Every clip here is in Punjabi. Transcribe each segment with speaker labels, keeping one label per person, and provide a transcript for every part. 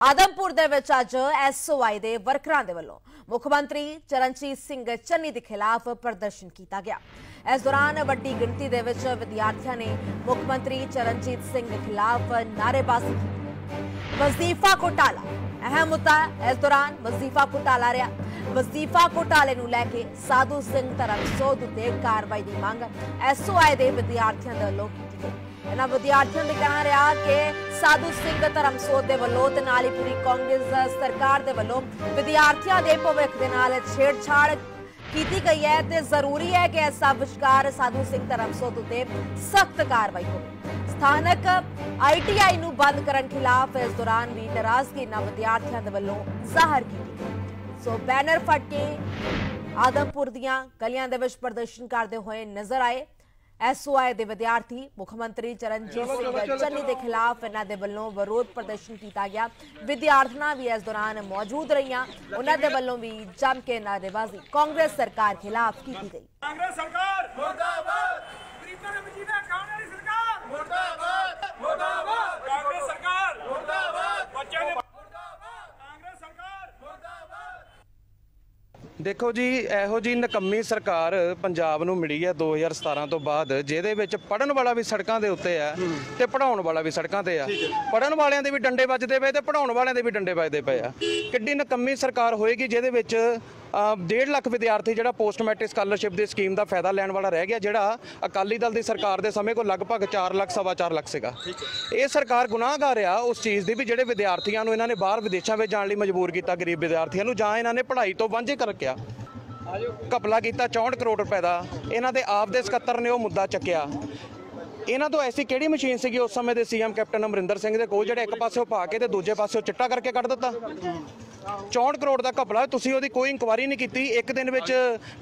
Speaker 1: ਆਦਮਪੁਰ ਦੇ ਵਿੱਚ ਅੱਜ ਐਸਓਆਈ ਦੇ ਵਰਕਰਾਂ ਦੇ ਵੱਲੋਂ ਮੁੱਖ ਮੰਤਰੀ ਚਰਨਜੀਤ ਸਿੰਘ ਚੰਨੀ ਦੇ ਖਿਲਾਫ ਪ੍ਰਦਰਸ਼ਨ ਕੀਤਾ ਗਿਆ। ਇਸ ਦੌਰਾਨ ਵੱਡੀ ਗਿਣਤੀ ਦੇ ਵਿੱਚ ਵਿਦਿਆਰਥੀਆਂ ਨੇ ਮੁੱਖ ਮੰਤਰੀ ਚਰਨਜੀਤ ਸਿੰਘ ਖਿਲਾਫ ਨਾਅਰੇਬਾਜ਼ੀ ਕੀਤੀ। ਵਜ਼ੀਫਾ ਘੋਟਾਲਾ। ਅਹਿਮ ਮੁੱਦਾ ਇਸ ਦੌਰਾਨ ਵਜ਼ੀਫਾ ਘੋਟਾਲਾ ਰਿਹਾ। ਵਜ਼ੀਫਾ ਘੋਟਾਲੇ ਨੂੰ ਲੈ ਕੇ ਸਾਧੂ ਸਿੰਘ ਧਰਮਸੋਧ ਉੱਤੇ ਕਾਰਵਾਈ ਦੀ ਮੰਗ ਐਸਓਆਈ ਦੇ ਵਿਦਿਆਰਥੀਆਂ ਦੇ ਵੱਲੋਂ ਕੀਤੀ ਗਈ ਇਹਨਾਂ ਵਿਦਿਆਰਥੀਆਂ ਦਾ ਕਹਿਣਾ ਰਿਹਾ ਕਿ ਸਾਧੂ ਸਿੰਘ ਧਰਮਸੋਧ ਦੇ ਵੱਲੋਂ ਤੇ ਨਾਲ ਹੀ ਪੂਰੀ ਕਾਂਗਰਸ ਸਰਕਾਰ ਦੇ ਵੱਲੋਂ ਵਿਦਿਆਰਥੀਆਂ ਦੇ ਭਵਿੱਖ ਦੇ ਨਾਲ ਛੇੜਛਾੜ ਕੀਤੀ ਗਈ ਹੈ ਤੇ ਜ਼ਰੂਰੀ ਹੈ ਕਿ ਇਸ ਸਭ ਵਿਚਕਾਰ ਸਾਧੂ ਸਿੰਘ ਧਰਮਸੋਧ ਉੱਤੇ ਸਖਤ ਕਾਰਵਾਈ ਹੋਵੇ। ਸਥਾਨਕ ਆਈਟੀਆਈ ਨੂੰ ਬੰਦ ਕਰਨ ਖਿਲਾਫ ਇਸ ਦੌਰਾਨ ਵੀ ਨਾਰਾਜ਼ਗੀ ਨਾ ਵਿਦਿਆਰਥੀਆਂ ਦੇ ਵੱਲੋਂ ਜ਼ਾਹਰ ਕੀਤੀ ਗਈ। ਸੋ ਬੈਨਰ ਫਟ ਕੇ ਆਦਮਪੁਰ ਦੀਆਂ ਗਲੀਆਂ ਦੇ ਵਿੱਚ ਪ੍ਰਦਰਸ਼ਨ ਕਰਦੇ ਹੋਏ ਨਜ਼ਰ ਆਏ। ਐਸਓਆਈ ਦੇ ਵਿਦਿਆਰਥੀ ਮੁੱਖ ਮੰਤਰੀ ਚਰਨਜੀਤ ਸਿੰਘ ਚੰਨੀ ਦੇ ਖਿਲਾਫ ਇਹਨਾਂ ਦੇ ਵੱਲੋਂ ਵਿਰੋਧ ਪ੍ਰਦਰਸ਼ਨ ਕੀਤਾ ਗਿਆ। ਵਿਦਿਆਰਥਣਾਂ ਵੀ ਇਸ ਦੌਰਾਨ ਮੌਜੂਦ ਰਹੀਆਂ। ਉਹਨਾਂ ਦੇ ਵੱਲੋਂ ਵੀ ਜੰਮ ਕੇ ਨਾਅਰੇਬਾਜ਼ੀ ਕਾਂਗਰਸ ਸਰਕਾਰ ਖਿਲਾਫ ਕੀਤੀ ਗਈ।
Speaker 2: ਕਾਂਗਰਸ ਸਰਕਾਰ ਮੁਰਦਾਬਾਦ ਗਰੀਬਾਂ ਦੇ ਮਜੀਦਾ ਖਾਣ ਵਾਲੀ ਸਰਕਾਰ ਮੁਰਦਾਬਾਦ ਮੁਰਦਾਬਾਦ ਕਾਂਗਰਸ ਸਰਕਾਰ ਮੁਰਦਾਬਾਦ ਬੱਚਿਆਂ ਦੇ ਮੁਰਦਾਬਾਦ ਕਾਂਗਰਸ ਸਰਕਾਰ ਮੁਰਦਾਬਾਦ
Speaker 3: ਦੇਖੋ ਜੀ ਇਹੋ ਜੀ ਨਕੰਮੀ ਸਰਕਾਰ ਪੰਜਾਬ ਨੂੰ ਮਿਲੀ ਹੈ 2017 ਤੋਂ ਬਾਅਦ ਜਿਹਦੇ ਵਿੱਚ ਪੜਨ ਵਾਲਾ ਵੀ ਸੜਕਾਂ ਦੇ ਉੱਤੇ ਹੈ ਤੇ ਪੜਾਉਣ ਵਾਲਾ ਵੀ ਸੜਕਾਂ ਤੇ ਆ ਪੜਨ ਵਾਲਿਆਂ ਦੇ ਵੀ ਡੰਡੇ ਵੱਜਦੇ ਪਏ ਤੇ ਪੜਾਉਣ ਵਾਲਿਆਂ ਦੇ ਵੀ ਡੰਡੇ ਵੱਜਦੇ ਪਏ ਆ। ਕਿੱਡੀ ਨਕੰਮੀ ਸਰਕਾਰ ਹੋਏਗੀ ਜਿਹਦੇ ਵਿੱਚ 1.5 ਲੱਖ ਵਿਦਿਆਰਥੀ ਜਿਹੜਾ ਪੋਸਟ ਮੈਟ੍ਰਿਕ ਸਕਾਲਰਸ਼ਿਪ ਦੀ ਸਕੀਮ ਦਾ ਫਾਇਦਾ ਲੈਣ ਵਾਲਾ ਰਹਿ ਗਿਆ ਜਿਹੜਾ ਅਕਾਲੀ ਦਲ ਦੀ ਸਰਕਾਰ ਦੇ ਸਮੇਂ ਕੋਲ ਲਗਭਗ 4 ਲੱਖ ਸਵਾ 4 ਲੱਖ ਸੀਗਾ। ਇਹ ਸਰਕਾਰ ਗੁਨਾਹਗਾਰ ਆ ਉਸ ਚੀਜ਼ ਦੀ ਵੀ ਜਿਹੜੇ ਵਿਦਿਆਰਥੀਆਂ ਨੂੰ ਇਹਨਾਂ ਨੇ ਬਾਹਰ ਵਿਦੇਸ਼ਾਂ ਵਿੱਚ ਜਾਣ ਲਈ ਮਜਬੂਰ ਕੀਤਾ ਗਰੀਬ ਵਿਦਿਆਰਥੀਆਂ ਨੂੰ ਜਾਂ ਇਹਨਾਂ ਨੇ ਪੜ੍ਹਾਈ ਤੋਂ ਵਾਂਝੇ ਕਰ ਰੱਖਿਆ। ਘਪਲਾ ਕੀਤਾ 64 ਕਰੋੜ ਰੁਪਏ ਦਾ। ਇਹਨਾਂ ਦੇ ਆਪ ਦੇ ਸਕੱਤਰ ਨੇ ਉਹ ਮੁੱਦਾ ਚੱਕਿਆ। ਇਹਨਾਂ ਤੋਂ ਐਸੀ ਕਿਹੜੀ ਮਸ਼ੀਨ ਸੀਗੀ ਉਸ ਸਮੇਂ ਦੇ ਸੀਐਮ ਕੈਪਟਨ ਅਮਰਿੰਦਰ ਸਿੰਘ ਦੇ ਕੋਲ ਜਿਹੜੇ ਇੱਕ ਪਾਸੇ ਉਹ ਪਾ ਕੇ ਤੇ ਦੂਜੇ ਪਾਸੇ ਉਹ ਚਿੱਟਾ ਕਰਕੇ ਕੱਢ ਦਿੱਤਾ? 64 ਕਰੋੜ ਦਾ ਘਪਲਾ, ਤੁਸੀਂ ਉਹਦੀ ਕੋਈ ਇਨਕੁਆਰੀ ਨਹੀਂ ਕੀਤੀ। ਇੱਕ ਦਿਨ ਵਿੱਚ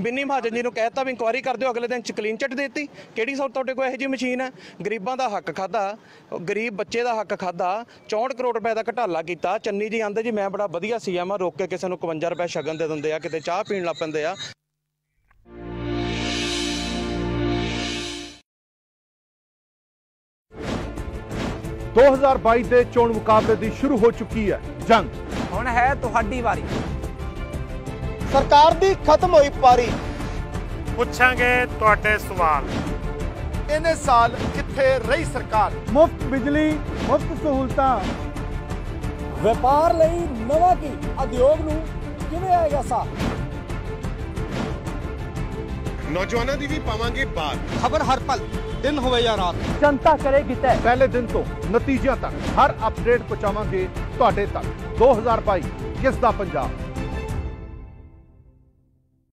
Speaker 3: ਬਿੰਨੀ ਮਹਾਜਨ ਜੀ ਨੂੰ ਕਹਿਤਾ ਵੀ ਇਨਕੁਆਰੀ ਕਰ ਦਿਓ, ਅਗਲੇ ਦਿਨ ਚ ਕਲੀਨ ਚਿੱਟ ਦੇ ਦਿੱਤੀ। ਕਿਹੜੀ ਸਭ ਤੁਹਾਡੇ ਕੋਲ ਇਹੋ ਜੀ ਮਸ਼ੀਨ ਹੈ? ਗਰੀਬਾਂ ਦਾ ਹੱਕ ਖਾਦਾ ਗਰੀਬ ਬੱਚੇ ਦਾ ਹੱਕ ਖਾਦਾ 64 ਕਰੋੜ ਰੁਪਏ ਦਾ ਘਟਾਲਾ ਕੀਤਾ। ਚੰਨੀ ਜੀ ਆਂਦੇ ਜੀ, ਮੈਂ ਬੜਾ ਵਧੀਆ ਸੀਐਮ ਆ, ਰੋਕ ਕੇ ਕਿਸੇ ਨੂੰ 51 ਰੁਪਏ ਸ਼ਗਨ ਦੇ ਦਿੰਦੇ ਆ, ਕਿਤੇ ਚਾਹ ਪੀਣ ਲੱਗ ਪੈਂਦੇ ਆ।
Speaker 4: ਦੋ ਹਜ਼ਾਰ ਬਾਈ ਦੇ ਚੋਣ ਮੁਕਾਬਲੇ ਦੀ ਸ਼ੁਰੂ ਹੋ ਚੁੱਕੀ ਹੈ ਜੰਗ।
Speaker 5: ਹੁਣ ਹੈ ਤੁਹਾਡੀ ਵਾਰੀ।
Speaker 6: ਸਰਕਾਰ ਦੀ ਖਤਮ ਹੋਈ ਪਾਰੀ।
Speaker 7: ਪੁੱਛਾਂਗੇ ਤੁਹਾਡੇ ਸਵਾਲ।
Speaker 4: ਇਹਨੇ ਸਾਲ ਕਿੱਥੇ ਰਹੀ ਸਰਕਾਰ? ਮੁਫਤ ਬਿਜਲੀ ਮੁਫਤ ਸਹੂਲਤਾਂ।
Speaker 6: ਵਪਾਰ ਲਈ ਨਵਾਂ ਕੀ ਉਦਯੋਗ ਨੂੰ ਕਿਵੇਂ ਆਏਗਾ ਸਾਹ
Speaker 7: ਨੌਜਵਾਨਾਂ ਦੀ ਵੀ ਪਾਵਾਂਗੇ ਬਾਤ।
Speaker 6: ਖਬਰ ਹਰ ਪਲ ਦਿਨ ਹੋਵੇ ਜਾਂ ਰਾਤ।
Speaker 4: ਜਨਤਾ ਕਰੇਗੀ ਤੈ ਪਹਿਲੇ ਦਿਨ ਤੋਂ ਨਤੀਜਿਆਂ ਤੱਕ ਹਰ ਅਪਡੇਟ ਪਹੁੰਚਾਵਾਂਗੇ ਤੁਹਾਡੇ ਤੱਕ। 2022 ਕਿਸ ਦਾ ਪੰਜਾਬ?